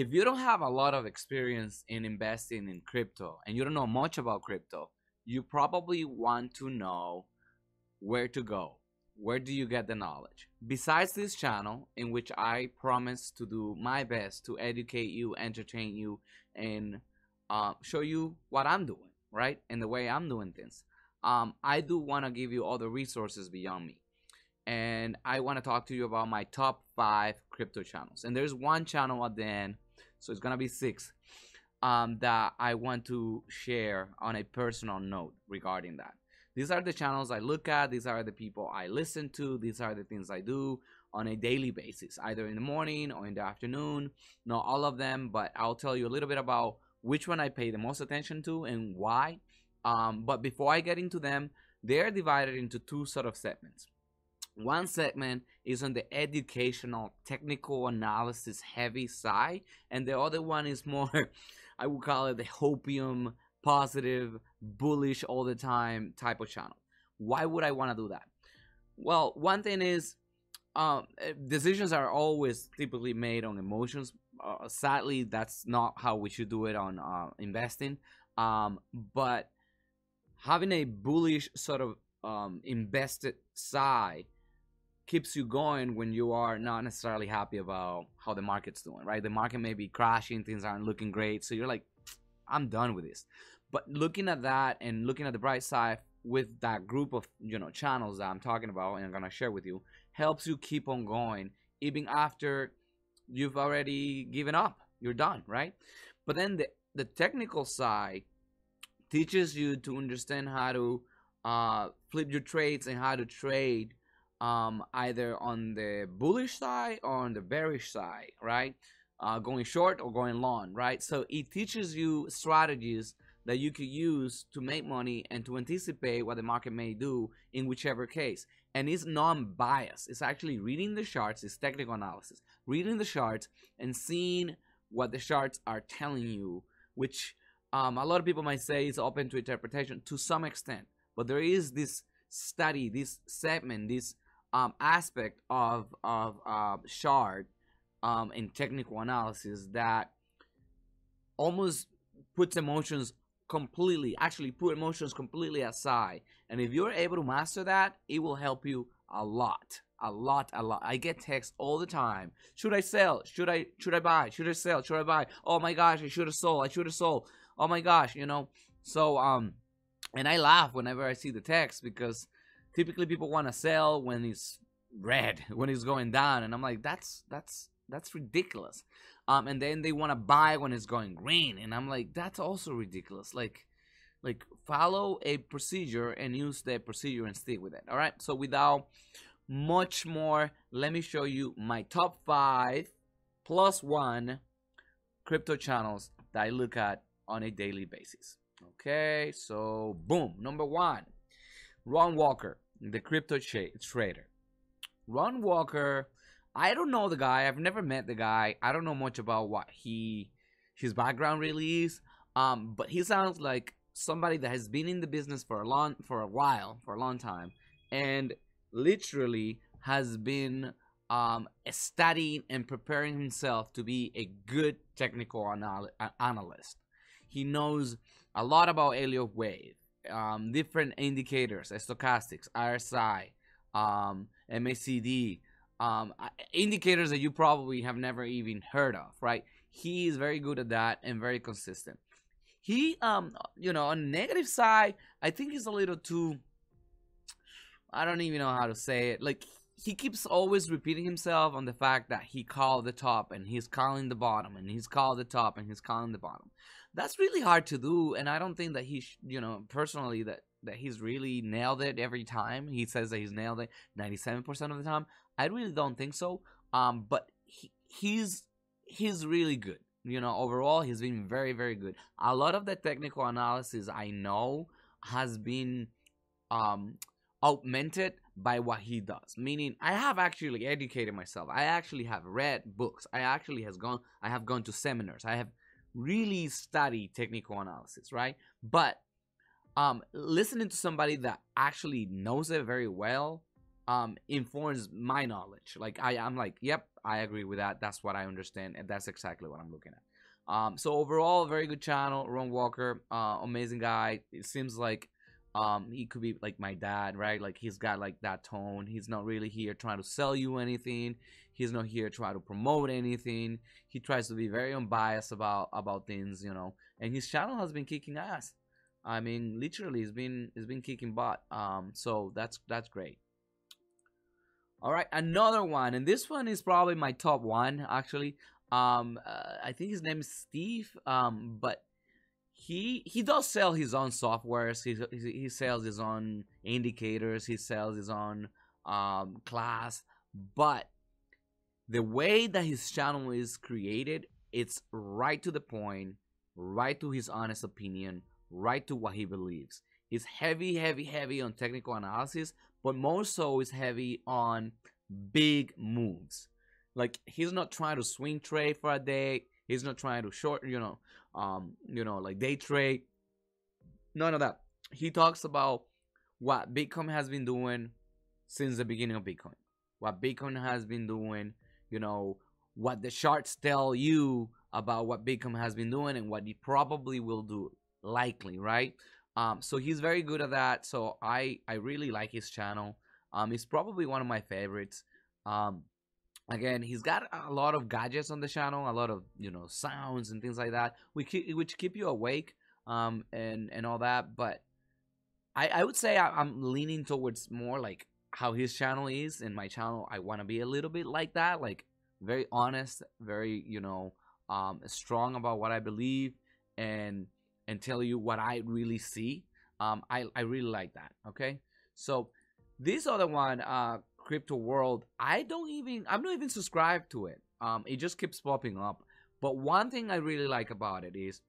if you don't have a lot of experience in investing in crypto and you don't know much about crypto, you probably want to know where to go. Where do you get the knowledge? Besides this channel, in which I promise to do my best to educate you, entertain you, and uh, show you what I'm doing, right? And the way I'm doing things. Um, I do want to give you all the resources beyond me. And I want to talk to you about my top five crypto channels. And there's one channel at the end, so it's to be six, um, that I want to share on a personal note regarding that. These are the channels I look at. These are the people I listen to. These are the things I do on a daily basis, either in the morning or in the afternoon. Not all of them, but I'll tell you a little bit about which one I pay the most attention to and why. Um, but before I get into them, they're divided into two sort of segments. One segment is on the educational, technical analysis heavy side, and the other one is more, I would call it the hopium, positive, bullish all the time type of channel. Why would I want to do that? Well, one thing is, um, eh, decisions are always typically made on emotions. Uh, sadly, that's not how we should do it on uh, investing. Um, but having a bullish sort of um, invested side keeps you going when you are not necessarily happy about how the market's doing, right? The market may be crashing, things aren't looking great, so you're like, I'm done with this. But looking at that and looking at the bright side with that group of you know channels that I'm talking about and I'm gonna share with you helps you keep on going even after you've already given up. You're done, right? But then the the technical side teaches you to understand how to uh, flip your trades and how to trade um, either on the bullish side or on the bearish side, right? Uh, going short or going long, right? So it teaches you strategies that you could use to make money and to anticipate what the market may do in whichever case. And it's non-biased. It's actually reading the charts, it's technical analysis. Reading the charts and seeing what the charts are telling you, which um, a lot of people might say is open to interpretation to some extent. But there is this study, this segment, this um, aspect of of uh, shard um, in technical analysis that almost puts emotions completely actually put emotions completely aside. And if you're able to master that it will help you a lot a lot a lot. I get texts all the time. Should i sell? Should i should i buy? Should i sell? Should i buy? Oh my gosh i should have sold i should have sold. Oh my gosh you know? So um and i laugh whenever i see the text because typically people want to sell when it's red when it's going down and i'm like that's that's that's ridiculous. Um and then they want to buy when it's going green and i'm like that's also ridiculous. Like like follow a procedure and use the procedure and stick with it all right? So without much more let me show you my top five plus one crypto channels that i look at on a daily basis okay? So boom number one ron walker the crypto trader. Ron Walker, I don't know the guy. I've never met the guy. I don't know much about what he his background really is. Um, but he sounds like somebody that has been in the business for a long for a while, for a long time, and literally has been um, studying and preparing himself to be a good technical anal- analyst. He knows a lot about Elliott Wave um, different indicators, stochastics, RSI, um, MACD, um, indicators that you probably have never even heard of, right? He is very good at that and very consistent. He, um, you know, on the negative side, I think he's a little too. I don't even know how to say it. Like he keeps always repeating himself on the fact that he called the top and he's calling the bottom and he's called the top and he's calling the bottom that's really hard to do and i don't think that he you know personally that that he's really nailed it every time. He says that he's nailed it 97% of the time. I really don't think so um but he, he's he's really good. You know overall he's been very very good. A lot of the technical analysis i know has been um augmented by what he does. Meaning i have actually educated myself. I actually have read books. I actually has gone i have gone to seminars. I have really study technical analysis, right? But um, listening to somebody that actually knows it very well um informs my knowledge. Like i i'm like yep i agree with that. That's what i understand and that's exactly what i'm looking at. Um so overall very good channel ron walker uh amazing guy. It seems like um he could be like my dad right? Like he's got like that tone. He's not really here trying to sell you anything he's not here trying to promote anything he tries to be very unbiased about about things you know and his channel has been kicking ass i mean literally it's been it's been kicking butt um so that's that's great all right, another one, and this one is probably my top one actually. Um, uh, I think his name is Steve. Um, but he he does sell his own softwares. He he sells his own indicators. He sells his own um class. But the way that his channel is created, it's right to the point, right to his honest opinion, right to what he believes. He's heavy, heavy, heavy on technical analysis, but more so is heavy on big moves. Like he's not trying to swing trade for a day. He's not trying to short, you know, um, you know, like day trade. None of that. He talks about what Bitcoin has been doing since the beginning of Bitcoin. What Bitcoin has been doing, you know, what the charts tell you about what Bitcoin has been doing and what he probably will do, likely, right? Um, so he's very good at that. So I I really like his channel. Um, he's probably one of my favorites. Um, again, he's got a lot of gadgets on the channel, a lot of you know sounds and things like that, which keep, which keep you awake. Um, and and all that. But I I would say I, I'm leaning towards more like how his channel is, and my channel I want to be a little bit like that, like very honest, very you know um strong about what I believe and and tell you what I really see. Um, I, I really like that. Okay. So this other one, uh, Crypto World, I don't even, I'm not even subscribed to it. Um, it just keeps popping up. But one thing I really like about it is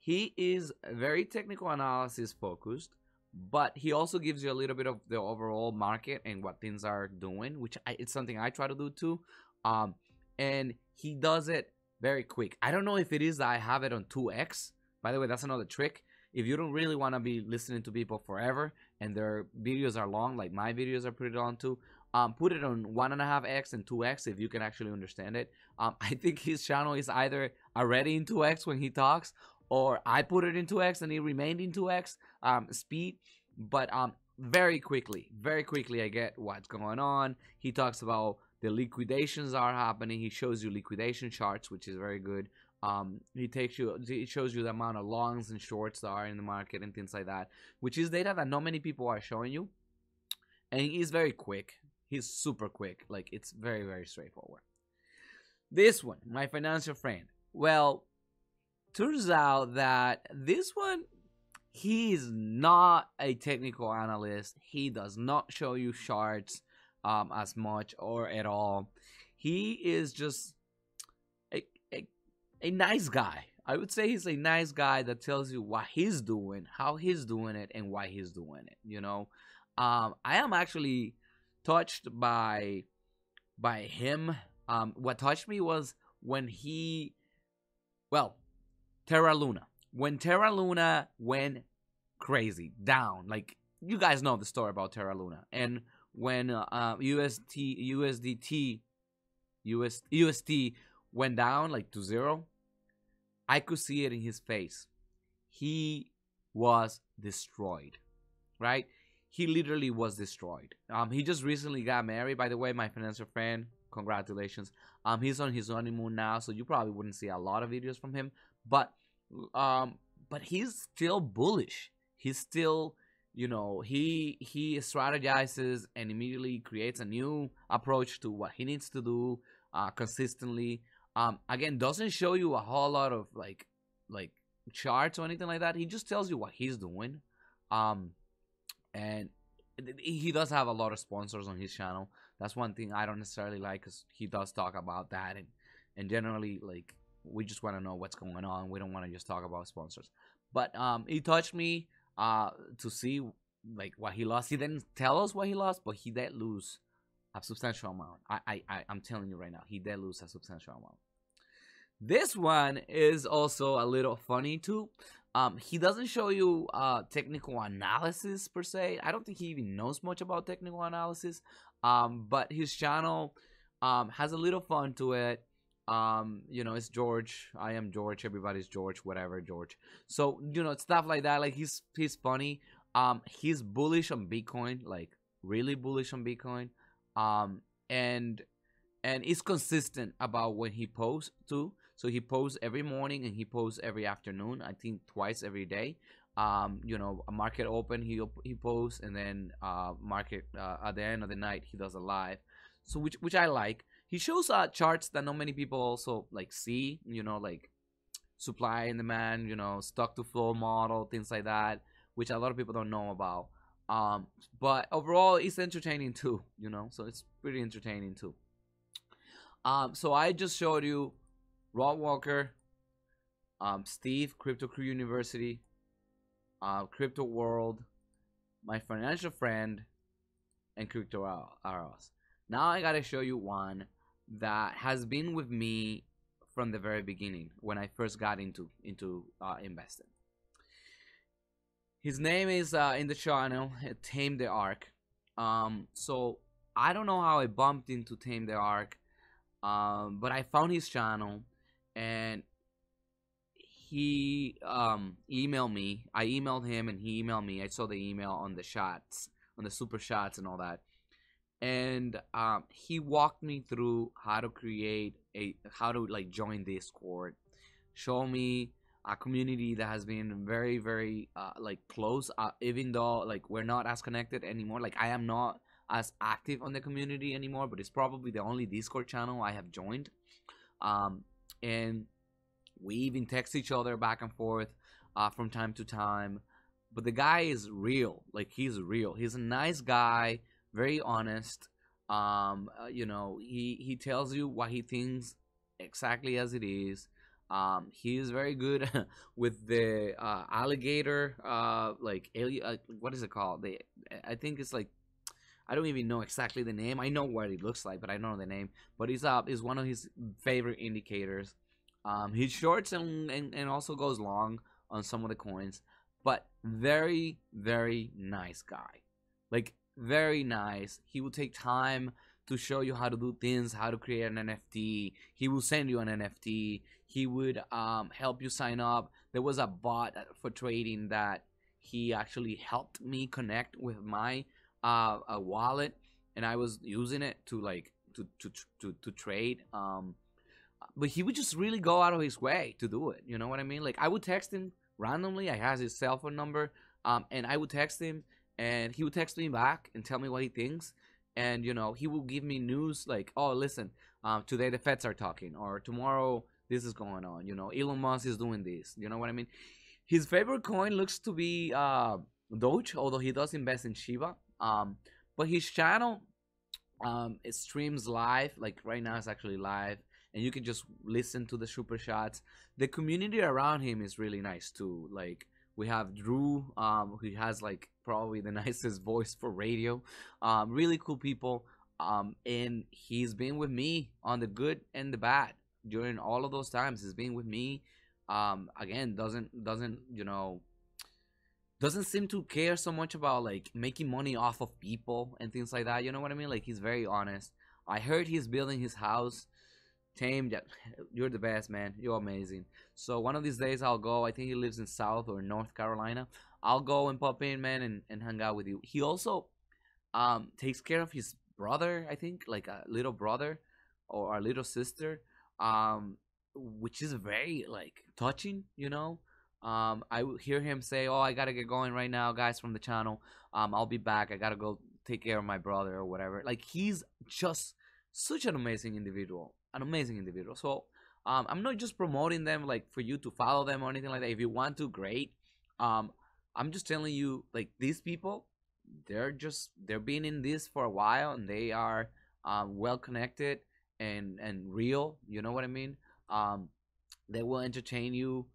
he is very technical analysis focused, but he also gives you a little bit of the overall market and what things are doing, which I, it's something I try to do too. Um, and he does it very quick. I don't know if it is that I have it on 2x by the way, that's another trick. If you don't really want to be listening to people forever and their videos are long, like my videos are pretty long too, um, put it on one and a half x and two x if you can actually understand it. Um, I think his channel is either already in two x when he talks, or I put it into x and he remained into x um, speed. But um, very quickly, very quickly, I get what's going on. He talks about the liquidations are happening. He shows you liquidation charts, which is very good. Um, he takes you, he shows you the amount of longs and shorts that are in the market and things like that, which is data that not many people are showing you. And he's very quick. He's super quick. Like it's very, very straightforward. This one, my financial friend. Well, turns out that this one, he is not a technical analyst. He does not show you charts um, as much or at all. He is just a nice guy. I would say he's a nice guy that tells you what he's doing, how he's doing it, and why he's doing it. You know, um, I am actually touched by by him. Um, what touched me was when he, well, Terra Luna. When Terra Luna went crazy down, like you guys know the story about Terra Luna, and when uh, UST USDT US, UST went down like to zero, I could see it in his face. He was destroyed, right? He literally was destroyed. Um, he just recently got married, by the way, my financial friend. Congratulations. Um, he's on his honeymoon now, so you probably wouldn't see a lot of videos from him. But, um, but he's still bullish. He's still, you know, he he strategizes and immediately creates a new approach to what he needs to do uh, consistently. Um, again, doesn't show you a whole lot of like like charts or anything like that. He just tells you what he's doing. Um, and he does have a lot of sponsors on his channel. That's one thing I don't necessarily like because he does talk about that and and generally like we just want to know what's going on. We don't want to just talk about sponsors. But um, he touched me uh to see like what he lost. He didn't tell us what he lost, but he did lose a substantial amount. I I, I I'm telling you right now, he did lose a substantial amount. This one is also a little funny too. Um, he doesn't show you uh, technical analysis per se. I don't think he even knows much about technical analysis. Um, but his channel um, has a little fun to it. Um, you know, it's George. I am George. Everybody's George. Whatever, George. So you know, stuff like that. Like he's he's funny. Um, he's bullish on Bitcoin. Like really bullish on Bitcoin. Um, and and it's consistent about when he posts too. So he posts every morning and he posts every afternoon. I think twice every day. Um, you know, a market open he he posts, and then uh, market uh, at the end of the night he does a live. So which which I like. He shows uh, charts that not many people also like see. You know, like supply and demand. You know, stock to flow model, things like that, which a lot of people don't know about. Um, but overall, it's entertaining too. You know, so it's pretty entertaining too. Um, so I just showed you Rod Walker, um, Steve, Crypto Crew University, uh, Crypto World, my financial friend, and Crypto Arrows. Now I gotta show you one that has been with me from the very beginning when I first got into into uh, investing. His name is uh, in the channel Tame the Ark. Um, so I don't know how I bumped into Tame the Ark, um, but I found his channel and he um, emailed me. I emailed him and he emailed me. I saw the email on the shots, on the super chats and all that. And um, he walked me through how to create a, how to like join Discord, show me a community that has been very, very uh, like close. Uh, even though like we're not as connected anymore. Like I am not as active on the community anymore, but it's probably the only Discord channel I have joined. Um, and we even text each other back and forth uh, from time to time. But the guy is real. Like he's real. He's a nice guy, very honest. Um, uh, you know, he he tells you what he thinks exactly as it is. Um, he is very good with the uh, alligator, uh, like alien. Uh, what is it called? They, I think it's like I don't even know exactly the name. I know what it looks like, but I don't know the name. But he's up uh, is one of his favorite indicators. Um, he shorts and, and, and also goes long on some of the coins, but very, very nice guy. Like, very nice. He will take time to show you how to do things, how to create an NFT. He will send you an NFT. He would um, help you sign up. There was a bot for trading that he actually helped me connect with my uh, a wallet, and I was using it to like to to to, to trade. Um, but he would just really go out of his way to do it. You know what I mean? Like I would text him randomly. I has his cell phone number, um, and I would text him, and he would text me back and tell me what he thinks. And you know, he will give me news like, "Oh, listen, um, today the Feds are talking, or tomorrow this is going on." You know, Elon Musk is doing this. You know what I mean? His favorite coin looks to be uh, Doge, although he does invest in Shiba. Um, but his channel, um, it streams live. Like right now, it's actually live and you can just listen to the super chats. The community around him is really nice too. Like we have Drew, um, who has like probably the nicest voice for radio. Um, really cool people. Um, and he's been with me on the good and the bad during all of those times. He's been with me. Um, again, doesn't doesn't you know doesn't seem to care so much about like making money off of people and things like that. You know what I mean? Like he's very honest. I heard he's building his house Tame, you're the best, man. You're amazing. So one of these days I'll go. I think he lives in South or North Carolina. I'll go and pop in, man, and, and hang out with you. He also um takes care of his brother, I think, like a little brother or a little sister, um, which is very like touching, you know. Um, I hear him say, "Oh, I gotta get going right now, guys, from the channel. Um, I'll be back. I gotta go take care of my brother or whatever." Like he's just such an amazing individual an amazing individual. So um, I'm not just promoting them like for you to follow them or anything like that. If you want to, great. Um, I'm just telling you like these people, they're just they're been in this for a while and they are um, well connected and and real. You know what I mean? Um, they will entertain you,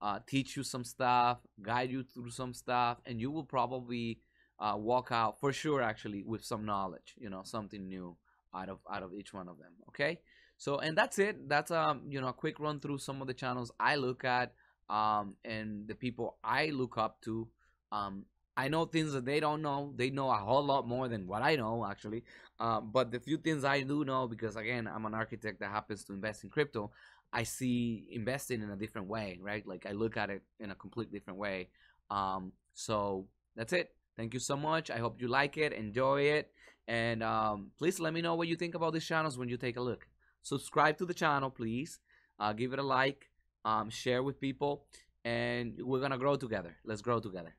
uh, teach you some stuff, guide you through some stuff, and you will probably uh, walk out for sure actually with some knowledge. You know, something new out of out of each one of them. Okay. So and that's it. That's um you know a quick run through some of the channels I look at um and the people I look up to. Um, I know things that they don't know. They know a whole lot more than what I know, actually. Uh, but the few things I do know, because again, I'm an architect that happens to invest in crypto, I see investing in a different way, right? Like I look at it in a completely different way. Um, so that's it. Thank you so much. I hope you like it, enjoy it, and um, please let me know what you think about these channels when you take a look. Subscribe to the channel, please. Uh, give it a like, um, share with people, and we're gonna grow together. Let's grow together.